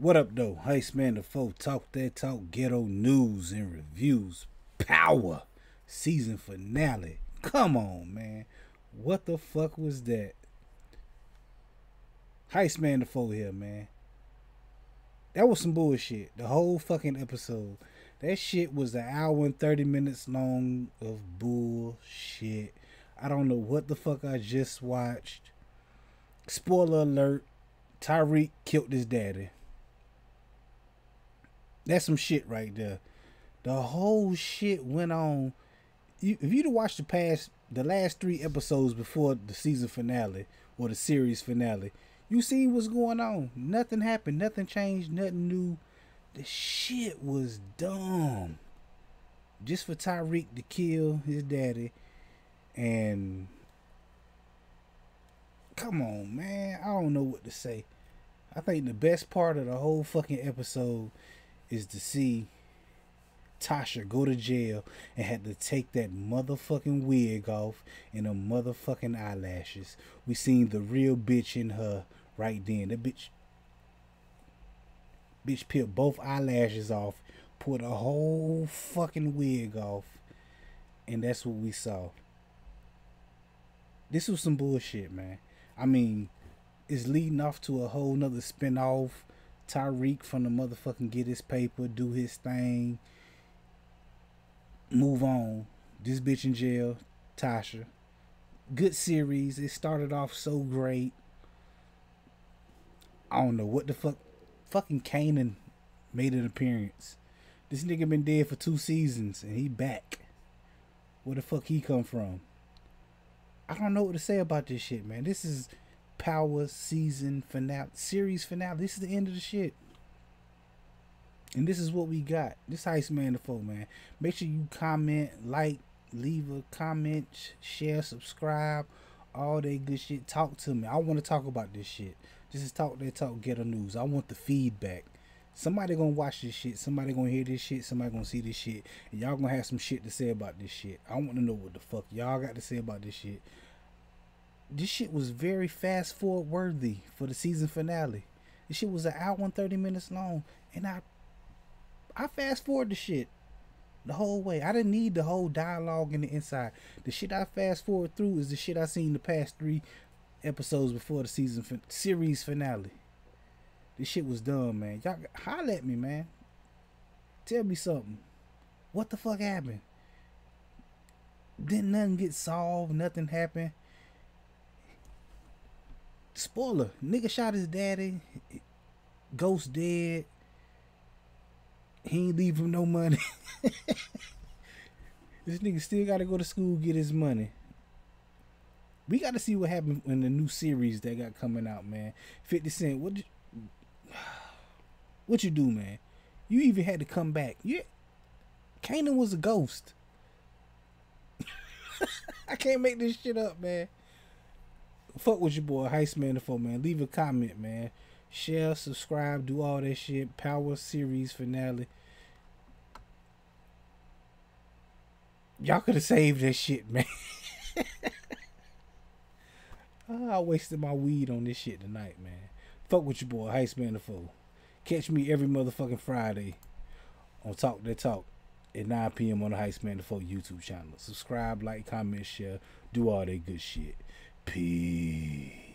What up, though? Heist Man the Foe, talk that talk, ghetto news and reviews. Power season finale. Come on, man. What the fuck was that? Heist Man the Foe here, man. That was some bullshit. The whole fucking episode. That shit was an hour and 30 minutes long of bullshit. I don't know what the fuck I just watched. Spoiler alert Tariq killed his daddy. That's some shit right there. The whole shit went on. You, if you'd watched the past, the last three episodes before the season finale or the series finale, you see what's going on. Nothing happened. Nothing changed. Nothing new. The shit was dumb. Just for Tariq to kill his daddy, and come on, man. I don't know what to say. I think the best part of the whole fucking episode is to see Tasha go to jail and had to take that motherfucking wig off and her motherfucking eyelashes. We seen the real bitch in her right then. That bitch bitch peeled both eyelashes off, pulled a whole fucking wig off, and that's what we saw. This was some bullshit, man. I mean, it's leading off to a whole nother spin Tariq from the motherfucking get his paper, do his thing, move on. This bitch in jail, Tasha. Good series. It started off so great. I don't know what the fuck. Fucking Kanan made an appearance. This nigga been dead for two seasons and he back. Where the fuck he come from? I don't know what to say about this shit, man. This is Power season finale, series finale. This is the end of the shit. And this is what we got. This Heist Man the Foe, man. Make sure you comment, like, leave a comment, share, subscribe, all that good shit. Talk to me. I want to talk about this shit. This is talk that talk ghetto news. I want the feedback. Somebody gonna watch this shit. Somebody gonna hear this shit. Somebody gonna see this shit. And y'all gonna have some shit to say about this shit. I want to know what the fuck y'all got to say about this shit this shit was very fast forward worthy for the season finale. This shit was an hour and thirty minutes long, and I I fast forward the shit the whole way. I didn't need the whole dialogue in the inside. The shit I fast forward through is the shit I seen the past three episodes before the season fin- series finale. This shit was dumb, man. Y'all holler at me, man. Tell me something. What the fuck happened? Didn't nothing get solved? Nothing happened spoiler, nigga shot his daddy. Ghost dead. He ain't leave him no money. this nigga still gotta go to school get his money. We gotta see what happened in the new series that got coming out, man. Fifty Cent, what? You, what you do, man? You even had to come back. Yeah, Kanan was a ghost. I can't make this shit up, man fuck with your boy Heist Man the Foe, man. Leave a comment, man. Share, subscribe, do all that shit. Power series finale. Y'all could have saved that shit, man. Ah, I wasted my weed on this shit tonight, man. Fuck with your boy Heist Man the Foe. Catch me every motherfucking Friday on Talk That Talk at 9 p.m. on the Heist Man the Foe YouTube channel. Subscribe, like, comment, share, do all that good shit. Peace.